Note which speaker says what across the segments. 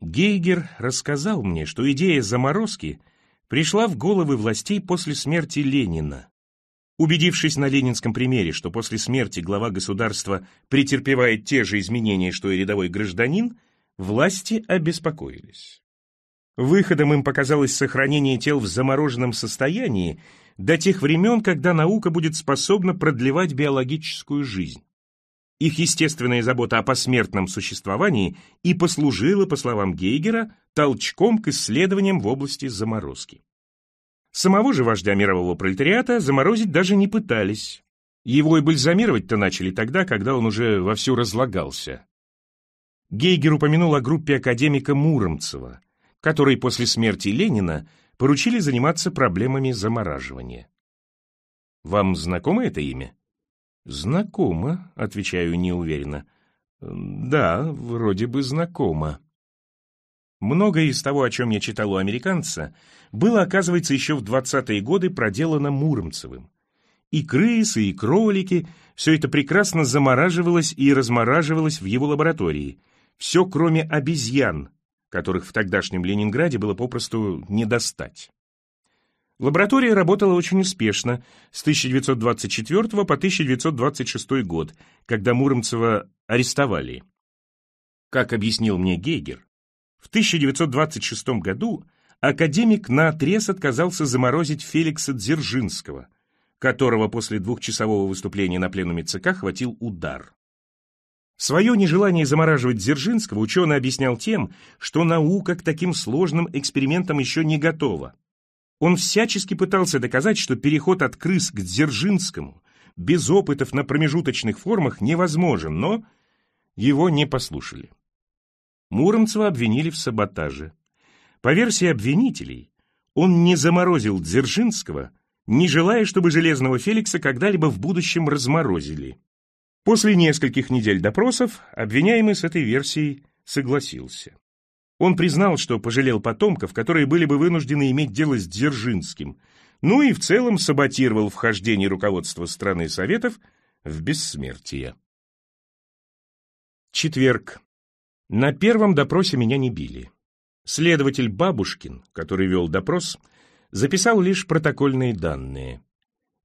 Speaker 1: Гейгер рассказал мне, что идея заморозки пришла в головы властей после смерти Ленина. Убедившись на ленинском примере, что после смерти глава государства претерпевает те же изменения, что и рядовой гражданин, власти обеспокоились. Выходом им показалось сохранение тел в замороженном состоянии до тех времен, когда наука будет способна продлевать биологическую жизнь. Их естественная забота о посмертном существовании и послужила, по словам Гейгера, толчком к исследованиям в области заморозки. Самого же вождя мирового пролетариата заморозить даже не пытались. Его и бальзамировать-то начали тогда, когда он уже вовсю разлагался. Гейгер упомянул о группе академика Муромцева, который после смерти Ленина поручили заниматься проблемами замораживания. Вам знакомо это имя? Знакомо, отвечаю неуверенно. Да, вроде бы знакомо. Многое из того, о чем я читал у американца, было, оказывается, еще в 20-е годы проделано Муромцевым. И крысы, и кролики — все это прекрасно замораживалось и размораживалось в его лаборатории. Все, кроме обезьян, которых в тогдашнем Ленинграде было попросту не достать. Лаборатория работала очень успешно с 1924 по 1926 год, когда Муромцева арестовали. Как объяснил мне Гейгер, в 1926 году академик наотрез отказался заморозить Феликса Дзержинского, которого после двухчасового выступления на пленуме ЦК хватил удар. Свое нежелание замораживать Дзержинского ученый объяснял тем, что наука к таким сложным экспериментам еще не готова. Он всячески пытался доказать, что переход от крыс к Дзержинскому без опытов на промежуточных формах невозможен, но его не послушали. Муромцева обвинили в саботаже. По версии обвинителей, он не заморозил Дзержинского, не желая, чтобы Железного Феликса когда-либо в будущем разморозили. После нескольких недель допросов обвиняемый с этой версией согласился. Он признал, что пожалел потомков, которые были бы вынуждены иметь дело с Дзержинским, ну и в целом саботировал вхождение руководства страны Советов в бессмертие. Четверг. На первом допросе меня не били. Следователь Бабушкин, который вел допрос, записал лишь протокольные данные.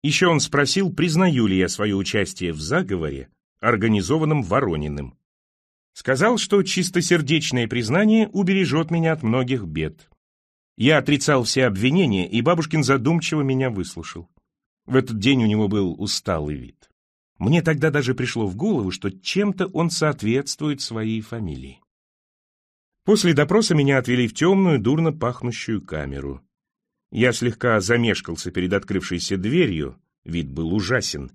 Speaker 1: Еще он спросил, признаю ли я свое участие в заговоре, организованном Ворониным. Сказал, что чистосердечное признание убережет меня от многих бед. Я отрицал все обвинения, и Бабушкин задумчиво меня выслушал. В этот день у него был усталый вид. Мне тогда даже пришло в голову, что чем-то он соответствует своей фамилии. После допроса меня отвели в темную, дурно пахнущую камеру. Я слегка замешкался перед открывшейся дверью, вид был ужасен,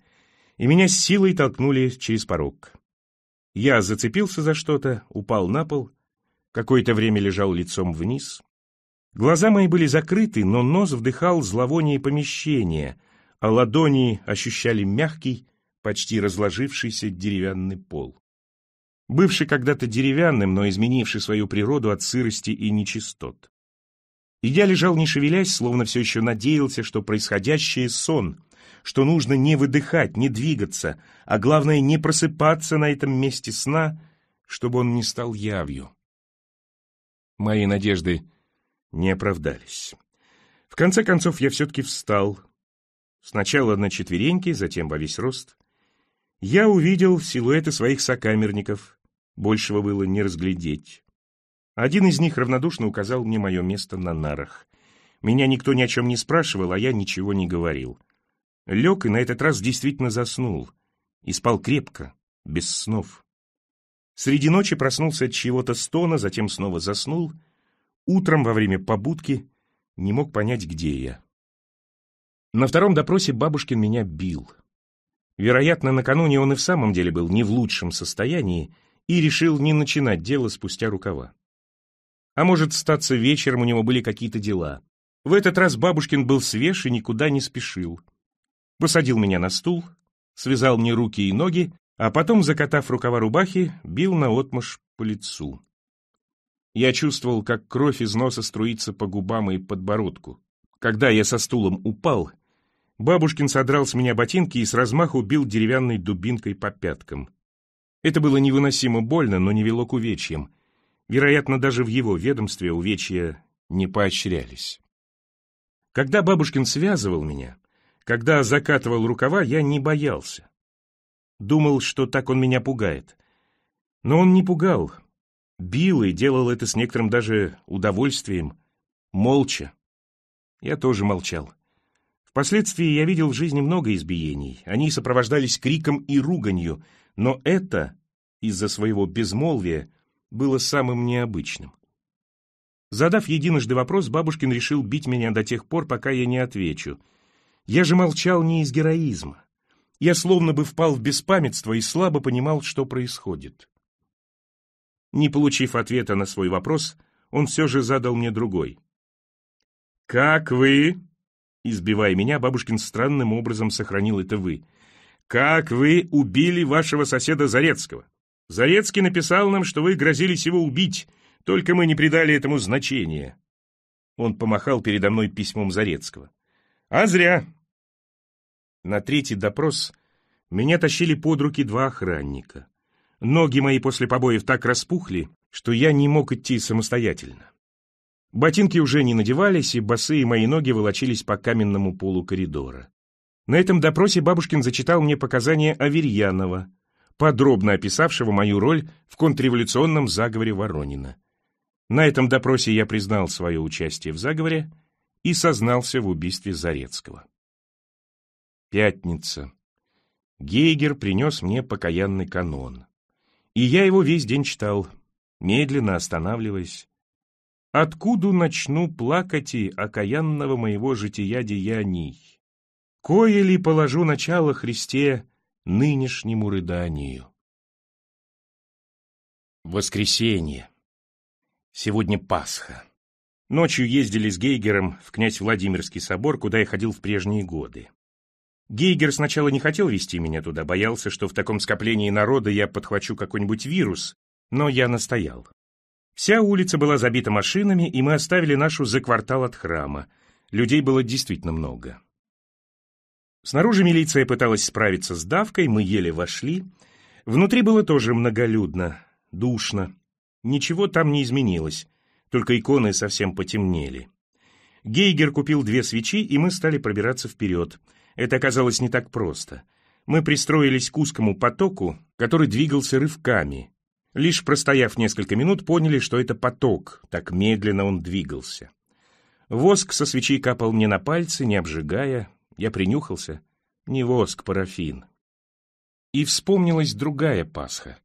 Speaker 1: и меня с силой толкнули через порог. Я зацепился за что-то, упал на пол, какое-то время лежал лицом вниз. Глаза мои были закрыты, но нос вдыхал зловоние помещения, а ладони ощущали мягкий, почти разложившийся деревянный пол. Бывший когда-то деревянным, но изменивший свою природу от сырости и нечистот. И я лежал не шевелясь, словно все еще надеялся, что происходящее — сон, что нужно не выдыхать, не двигаться, а главное не просыпаться на этом месте сна, чтобы он не стал явью. Мои надежды не оправдались. В конце концов я все-таки встал. Сначала на четвереньки, затем во весь рост я увидел силуэты своих сокамерников. Большего было не разглядеть. Один из них равнодушно указал мне мое место на нарах. Меня никто ни о чем не спрашивал, а я ничего не говорил. Лег и на этот раз действительно заснул. И спал крепко, без снов. Среди ночи проснулся от чего-то стона, затем снова заснул. Утром во время побудки не мог понять, где я. На втором допросе бабушкин меня бил. Вероятно, накануне он и в самом деле был не в лучшем состоянии и решил не начинать дело спустя рукава. А может, статься вечером у него были какие-то дела. В этот раз бабушкин был свеж и никуда не спешил. Посадил меня на стул, связал мне руки и ноги, а потом, закатав рукава рубахи, бил наотмашь по лицу. Я чувствовал, как кровь из носа струится по губам и подбородку. Когда я со стулом упал — Бабушкин содрал с меня ботинки и с размаху бил деревянной дубинкой по пяткам. Это было невыносимо больно, но не вело к увечьям. Вероятно, даже в его ведомстве увечья не поощрялись. Когда бабушкин связывал меня, когда закатывал рукава, я не боялся. Думал, что так он меня пугает. Но он не пугал. Бил и делал это с некоторым даже удовольствием. Молча. Я тоже молчал. Впоследствии я видел в жизни много избиений. Они сопровождались криком и руганью, но это, из-за своего безмолвия, было самым необычным. Задав единожды вопрос, бабушкин решил бить меня до тех пор, пока я не отвечу. Я же молчал не из героизма. Я словно бы впал в беспамятство и слабо понимал, что происходит. Не получив ответа на свой вопрос, он все же задал мне другой. «Как вы?» Избивая меня, бабушкин странным образом сохранил это «вы». «Как вы убили вашего соседа Зарецкого? Зарецкий написал нам, что вы грозились его убить, только мы не придали этому значения». Он помахал передо мной письмом Зарецкого. «А зря. На третий допрос меня тащили под руки два охранника. Ноги мои после побоев так распухли, что я не мог идти самостоятельно. Ботинки уже не надевались, и босые мои ноги волочились по каменному полу коридора. На этом допросе бабушкин зачитал мне показания Аверьянова, подробно описавшего мою роль в контрреволюционном заговоре Воронина. На этом допросе я признал свое участие в заговоре и сознался в убийстве Зарецкого. Пятница. Гейгер принес мне покаянный канон. И я его весь день читал, медленно останавливаясь. Откуда начну плакать и окаянного моего жития деяний? Кое ли положу начало Христе нынешнему рыданию? Воскресенье. Сегодня Пасха. Ночью ездили с Гейгером в князь Владимирский собор, куда я ходил в прежние годы. Гейгер сначала не хотел вести меня туда, боялся, что в таком скоплении народа я подхвачу какой-нибудь вирус, но я настоял. Вся улица была забита машинами, и мы оставили нашу за квартал от храма. Людей было действительно много. Снаружи милиция пыталась справиться с давкой, мы еле вошли. Внутри было тоже многолюдно, душно. Ничего там не изменилось, только иконы совсем потемнели. Гейгер купил две свечи, и мы стали пробираться вперед — это оказалось не так просто. Мы пристроились к узкому потоку, который двигался рывками. Лишь простояв несколько минут, поняли, что это поток, так медленно он двигался. Воск со свечей капал мне на пальцы, не обжигая. Я принюхался. Не воск, парафин. И вспомнилась другая Пасха.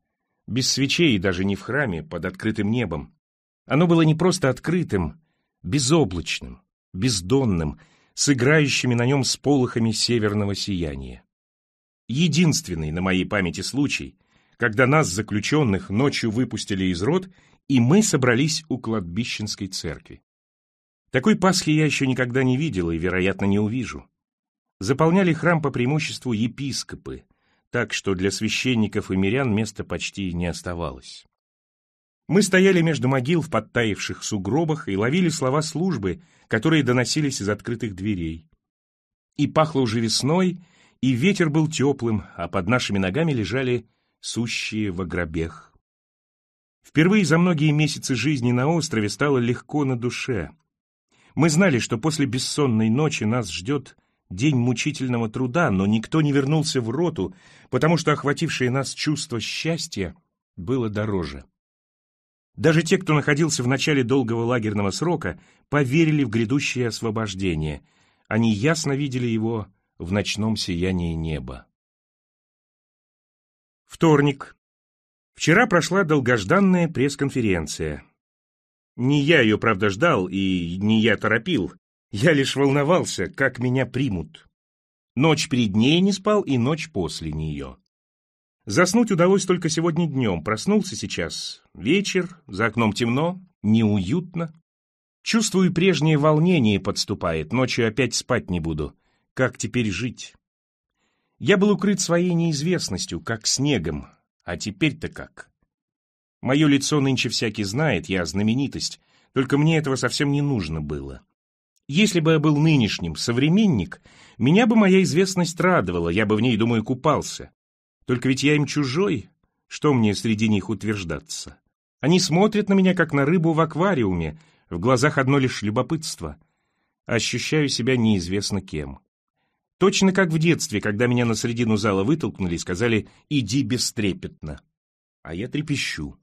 Speaker 1: Без свечей, даже не в храме, под открытым небом. Оно было не просто открытым, безоблачным, бездонным, с играющими на нем сполохами северного сияния. Единственный на моей памяти случай, когда нас, заключенных, ночью выпустили из рот, и мы собрались у кладбищенской церкви. Такой Пасхи я еще никогда не видел и, вероятно, не увижу. Заполняли храм по преимуществу епископы, так что для священников и мирян места почти не оставалось. Мы стояли между могил в подтаивших сугробах и ловили слова службы, которые доносились из открытых дверей. И пахло уже весной, и ветер был теплым, а под нашими ногами лежали сущие в гробех. Впервые за многие месяцы жизни на острове стало легко на душе. Мы знали, что после бессонной ночи нас ждет день мучительного труда, но никто не вернулся в роту, потому что охватившее нас чувство счастья было дороже. Даже те, кто находился в начале долгого лагерного срока, поверили в грядущее освобождение. Они ясно видели его в ночном сиянии неба. Вторник. Вчера прошла долгожданная пресс-конференция. Не я ее, правда, ждал, и не я торопил. Я лишь волновался, как меня примут. Ночь перед ней не спал и ночь после нее. Заснуть удалось только сегодня днем. Проснулся сейчас. Вечер, за окном темно, неуютно. Чувствую, прежнее волнение подступает. Ночью опять спать не буду. Как теперь жить? Я был укрыт своей неизвестностью, как снегом. А теперь-то как? Мое лицо нынче всякий знает, я знаменитость. Только мне этого совсем не нужно было. Если бы я был нынешним современник, меня бы моя известность радовала, я бы в ней, думаю, купался. Только ведь я им чужой, что мне среди них утверждаться? Они смотрят на меня, как на рыбу в аквариуме, в глазах одно лишь любопытство. Ощущаю себя неизвестно кем. Точно как в детстве, когда меня на середину зала вытолкнули и сказали «иди бестрепетно». А я трепещу.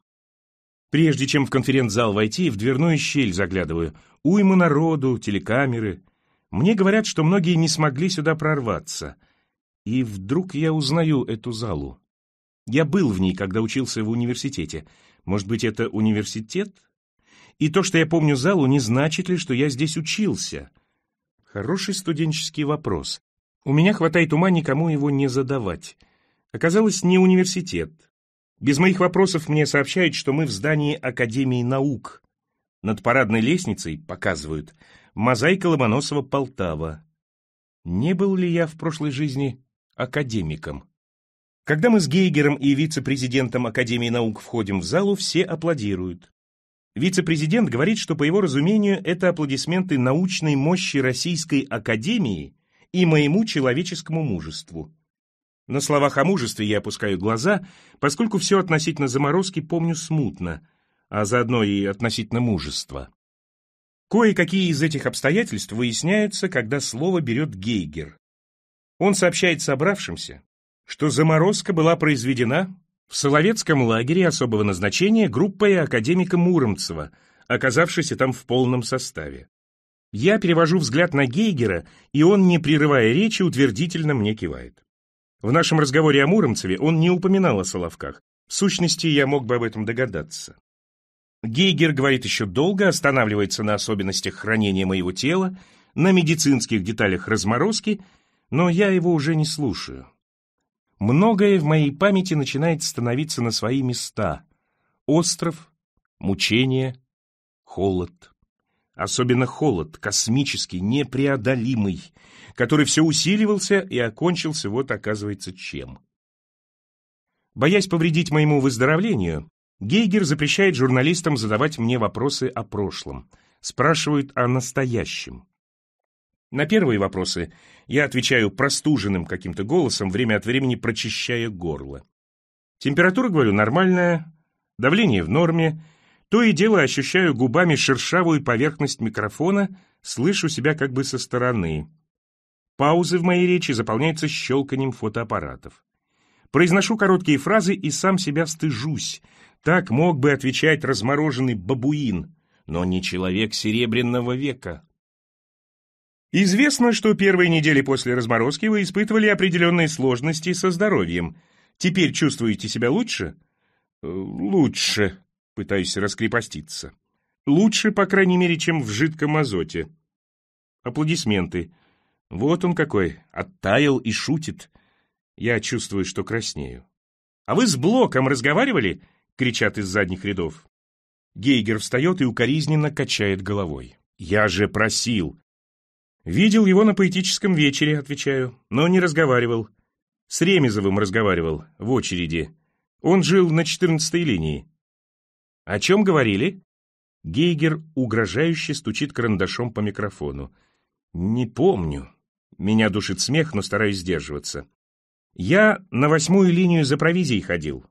Speaker 1: Прежде чем в конференц-зал войти, в дверную щель заглядываю. Уйма народу, телекамеры. Мне говорят, что многие не смогли сюда прорваться. И вдруг я узнаю эту залу. Я был в ней, когда учился в университете. Может быть, это университет? И то, что я помню залу, не значит ли, что я здесь учился? Хороший студенческий вопрос. У меня хватает ума никому его не задавать. Оказалось, не университет. Без моих вопросов мне сообщают, что мы в здании Академии наук. Над парадной лестницей, показывают, мозаика Ломоносова-Полтава. Не был ли я в прошлой жизни академиком? Когда мы с Гейгером и вице-президентом Академии наук входим в залу, все аплодируют. Вице-президент говорит, что, по его разумению, это аплодисменты научной мощи Российской Академии и моему человеческому мужеству. На словах о мужестве я опускаю глаза, поскольку все относительно заморозки помню смутно, а заодно и относительно мужества. Кое-какие из этих обстоятельств выясняются, когда слово берет Гейгер. Он сообщает собравшимся, что заморозка была произведена в Соловецком лагере особого назначения группой академика Муромцева, оказавшейся там в полном составе. Я перевожу взгляд на Гейгера, и он, не прерывая речи, утвердительно мне кивает. В нашем разговоре о Муромцеве он не упоминал о Соловках. В сущности, я мог бы об этом догадаться. Гейгер говорит еще долго, останавливается на особенностях хранения моего тела, на медицинских деталях разморозки, но я его уже не слушаю. Многое в моей памяти начинает становиться на свои места. Остров, мучение, холод. Особенно холод, космический, непреодолимый, который все усиливался и окончился вот, оказывается, чем. Боясь повредить моему выздоровлению, Гейгер запрещает журналистам задавать мне вопросы о прошлом, спрашивают о настоящем. На первые вопросы я отвечаю простуженным каким-то голосом, время от времени прочищая горло. Температура, говорю, нормальная, давление в норме, то и дело ощущаю губами шершавую поверхность микрофона, слышу себя как бы со стороны. Паузы в моей речи заполняются щелканием фотоаппаратов. Произношу короткие фразы и сам себя стыжусь. Так мог бы отвечать размороженный бабуин, но не человек Серебряного века. Известно, что первые недели после разморозки вы испытывали определенные сложности со здоровьем. Теперь чувствуете себя лучше? Э, лучше, пытаюсь раскрепоститься. Лучше, по крайней мере, чем в жидком азоте. Аплодисменты. Вот он какой, оттаял и шутит. Я чувствую, что краснею. «А вы с Блоком разговаривали?» — кричат из задних рядов. Гейгер встает и укоризненно качает головой. «Я же просил!» «Видел его на поэтическом вечере», — отвечаю, но не разговаривал. С Ремезовым разговаривал, в очереди. Он жил на четырнадцатой линии. «О чем говорили?» Гейгер угрожающе стучит карандашом по микрофону. «Не помню». Меня душит смех, но стараюсь сдерживаться. Я на восьмую линию за провизией ходил.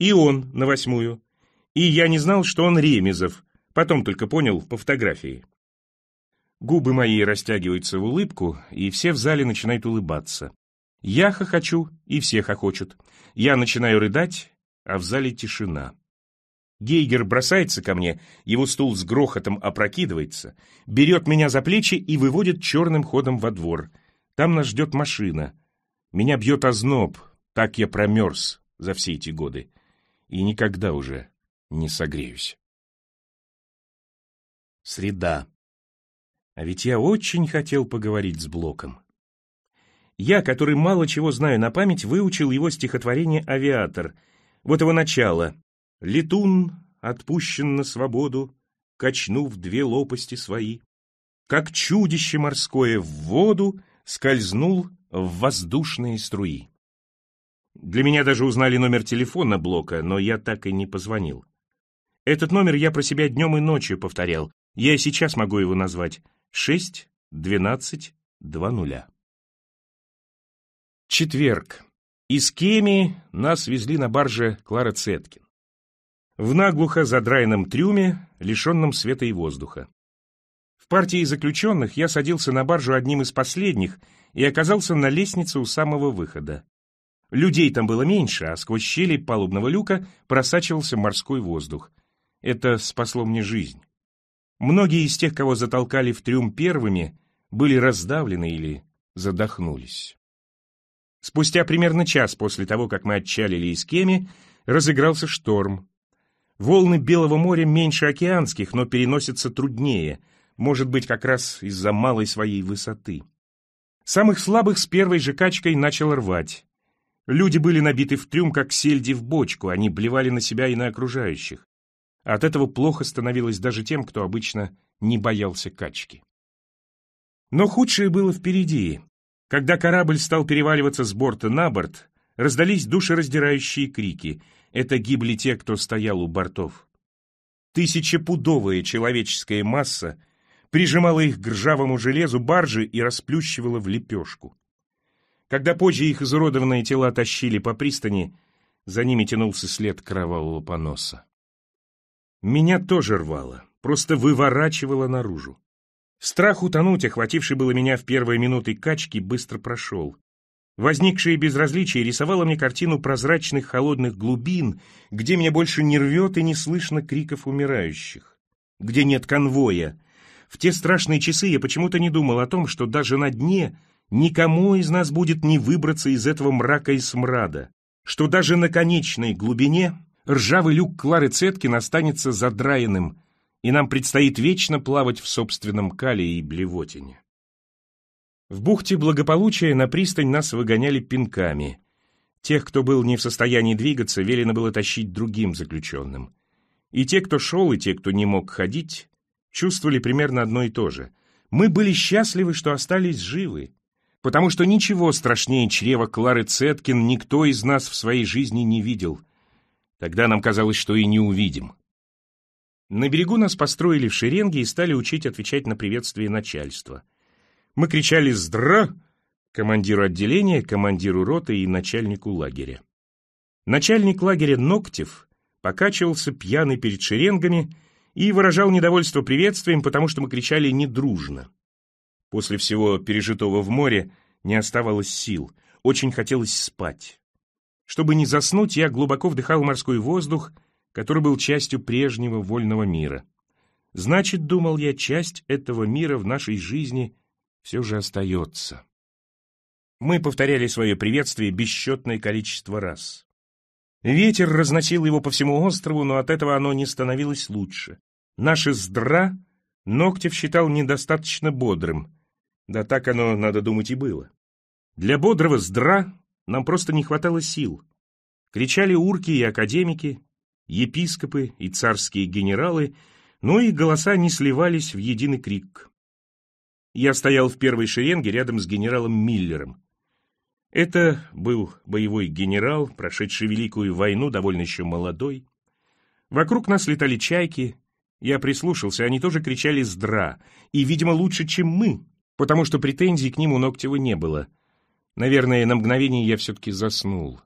Speaker 1: И он на восьмую. И я не знал, что он Ремезов. Потом только понял по фотографии. Губы мои растягиваются в улыбку, и все в зале начинают улыбаться. Я хохочу, и все хохочут. Я начинаю рыдать, а в зале тишина. Гейгер бросается ко мне, его стул с грохотом опрокидывается, берет меня за плечи и выводит черным ходом во двор. Там нас ждет машина. Меня бьет озноб, так я промерз за все эти годы. И никогда уже не согреюсь. Среда. А ведь я очень хотел поговорить с Блоком. Я, который мало чего знаю на память, выучил его стихотворение «Авиатор». Вот его начало. «Летун отпущен на свободу, качнув две лопасти свои. Как чудище морское в воду скользнул в воздушные струи». Для меня даже узнали номер телефона Блока, но я так и не позвонил. Этот номер я про себя днем и ночью повторял. Я и сейчас могу его назвать. Шесть, двенадцать, два нуля. Четверг. Из Кеми нас везли на барже Клара Цеткин. в наглухо задраенном трюме, лишенном света и воздуха. В партии заключенных я садился на баржу одним из последних и оказался на лестнице у самого выхода. Людей там было меньше, а сквозь щели палубного люка просачивался морской воздух. Это спасло мне жизнь. Многие из тех, кого затолкали в трюм первыми, были раздавлены или задохнулись. Спустя примерно час после того, как мы отчалили из Кеми, разыгрался шторм. Волны Белого моря меньше океанских, но переносятся труднее, может быть, как раз из-за малой своей высоты. Самых слабых с первой же качкой начал рвать. Люди были набиты в трюм, как сельди в бочку, они блевали на себя и на окружающих. От этого плохо становилось даже тем, кто обычно не боялся качки. Но худшее было впереди. Когда корабль стал переваливаться с борта на борт, раздались душераздирающие крики. Это гибли те, кто стоял у бортов. Тысячепудовая человеческая масса прижимала их к ржавому железу баржи и расплющивала в лепешку. Когда позже их изуродованные тела тащили по пристани, за ними тянулся след кровавого поноса. Меня тоже рвало, просто выворачивало наружу. Страх утонуть, охвативший было меня в первые минуты качки, быстро прошел. Возникшее безразличие рисовало мне картину прозрачных холодных глубин, где меня больше не рвет и не слышно криков умирающих, где нет конвоя. В те страшные часы я почему-то не думал о том, что даже на дне никому из нас будет не выбраться из этого мрака и смрада, что даже на конечной глубине ржавый люк Клары Цеткин останется задраенным, и нам предстоит вечно плавать в собственном кале и блевотине. В бухте благополучия на пристань нас выгоняли пинками. Тех, кто был не в состоянии двигаться, велено было тащить другим заключенным. И те, кто шел, и те, кто не мог ходить, чувствовали примерно одно и то же. Мы были счастливы, что остались живы, потому что ничего страшнее чрева Клары Цеткин никто из нас в своей жизни не видел. Тогда нам казалось, что и не увидим. На берегу нас построили в шеренге и стали учить отвечать на приветствие начальства. Мы кричали «Здра!» командиру отделения, командиру роты и начальнику лагеря. Начальник лагеря Ноктев покачивался пьяный перед шеренгами и выражал недовольство приветствием, потому что мы кричали недружно. После всего пережитого в море не оставалось сил, очень хотелось спать. Чтобы не заснуть, я глубоко вдыхал морской воздух который был частью прежнего вольного мира. Значит, думал я, часть этого мира в нашей жизни все же остается. Мы повторяли свое приветствие бесчетное количество раз. Ветер разносил его по всему острову, но от этого оно не становилось лучше. Наше «здра» Ногтев считал недостаточно бодрым. Да так оно, надо думать, и было. Для бодрого «здра» нам просто не хватало сил. Кричали урки и академики, епископы и царские генералы, но их голоса не сливались в единый крик. Я стоял в первой шеренге рядом с генералом Миллером. Это был боевой генерал, прошедший Великую войну, довольно еще молодой. Вокруг нас летали чайки. Я прислушался, они тоже кричали «Здра!» и, видимо, лучше, чем мы, потому что претензий к ним у Ногтева не было. Наверное, на мгновение я все-таки заснул.